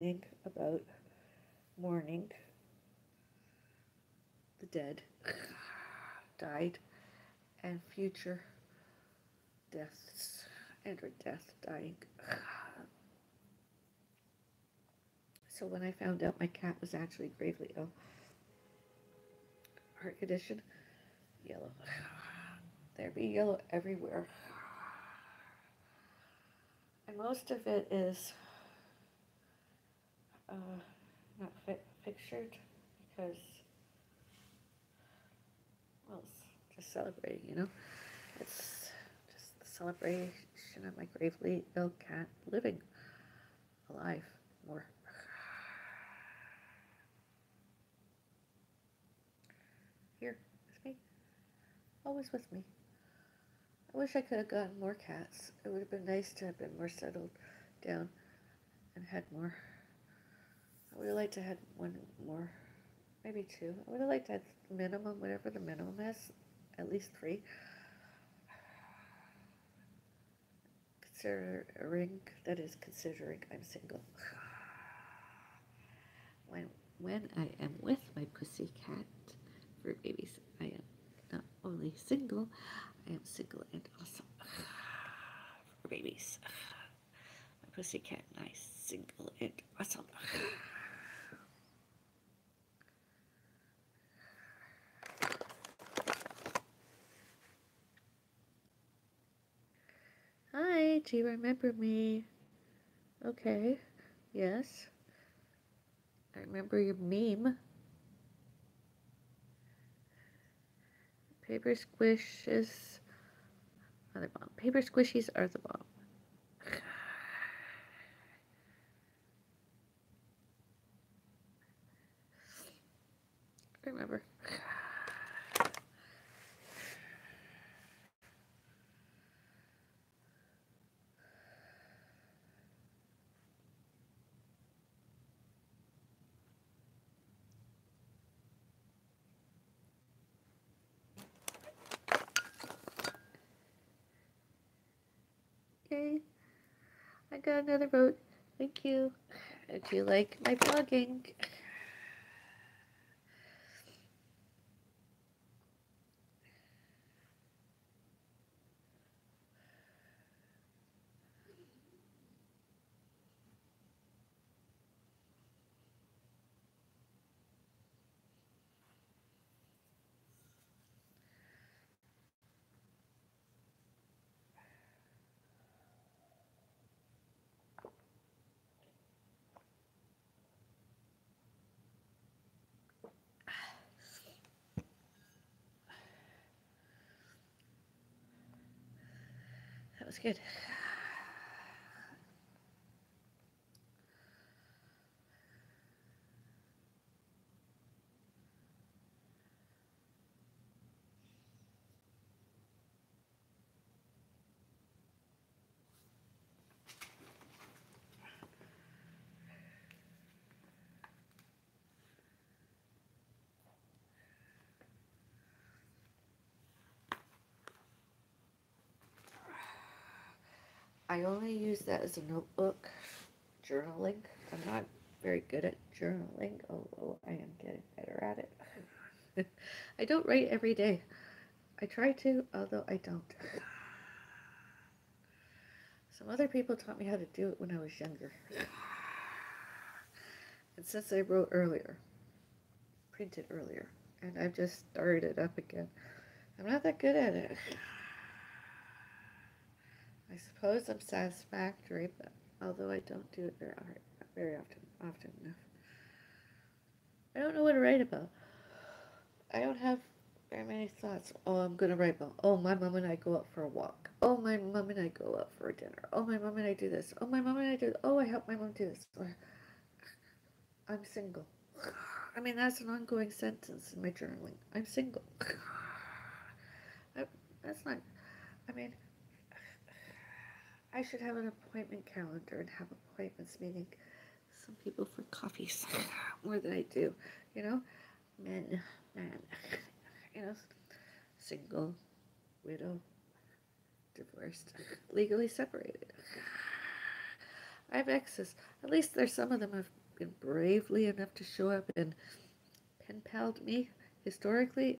think about mourning the dead, died, and future deaths and or death dying. So when I found out my cat was actually gravely ill, heart condition, yellow. There be yellow everywhere. And most of it is uh, not fi- pictured because, well, it's just celebrating, you know? It's just the celebration of my gravely ill cat living, alive, more. Here, with me. Always with me. I wish I could have gotten more cats. It would have been nice to have been more settled down and had more. I would have liked to have one more, maybe two. I would have liked to have minimum, whatever the minimum is, at least three. Considering that is considering I'm single. When when I am with my pussy cat for babies, I am not only single, I am single and awesome for babies. My pussy cat nice, single and awesome. Do you remember me? Okay, yes. I remember your meme. Paper squishes are the bomb. Paper squishies are the bomb. Remember. Okay. Another vote. Thank you. If you like my blogging? Was good. I only use that as a notebook journaling. I'm not very good at journaling, although I am getting better at it. I don't write every day. I try to, although I don't. Some other people taught me how to do it when I was younger. And since I wrote earlier, printed earlier, and I've just started it up again, I'm not that good at it. I suppose I'm satisfactory, but although I don't do it very very often, often enough. I don't know what to write about. I don't have very many thoughts. Oh, I'm gonna write about. Oh, my mom and I go out for a walk. Oh, my mom and I go out for a dinner. Oh, my mom and I do this. Oh, my mom and I do. Oh, I help my mom do this. Or, I'm single. I mean, that's an ongoing sentence in my journaling. I'm single. I, that's not. I mean. I should have an appointment calendar and have appointments meeting some people for coffees more than I do. You know, men, man, you know, single, widow, divorced, legally separated. I have exes. At least there's some of them have been bravely enough to show up and pen palled me historically